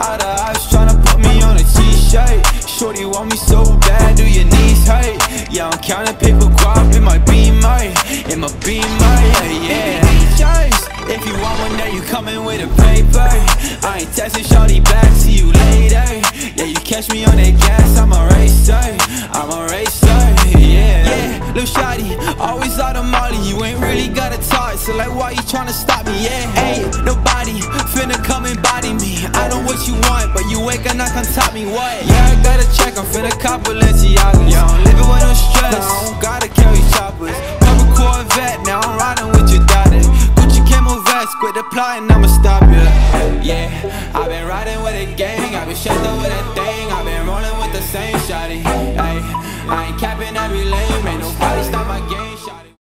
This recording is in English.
Out of eyes tryna put me on a t-shirt. Shorty want me so bad, do your knees hurt? Yeah, I'm counting paper guap in my Beamer In my Beamer, yeah, yeah. If you want one now you coming with a paper. I ain't texting shorty back, see you later. Yeah, you catch me on that gas, I'm a racer. I'm a racer, yeah. Yeah, little shawty, always out of molly. You ain't really gotta talk, so like why you tryna stop me, yeah? What you want, but you ain't gonna come top me. What? Yeah, I gotta check, I'm finna cop Balenciagas. Yeah, I'm living with no stress, I don't gotta carry choppers. Couple Corvette, now I'm riding with your daughter. Gucci camo vest, quit the plotting, I'ma stop ya. Yeah, I've been riding with a gang, I've been shut with a thing, I've been rolling with the same shotty. Ay, I ain't capping every lane,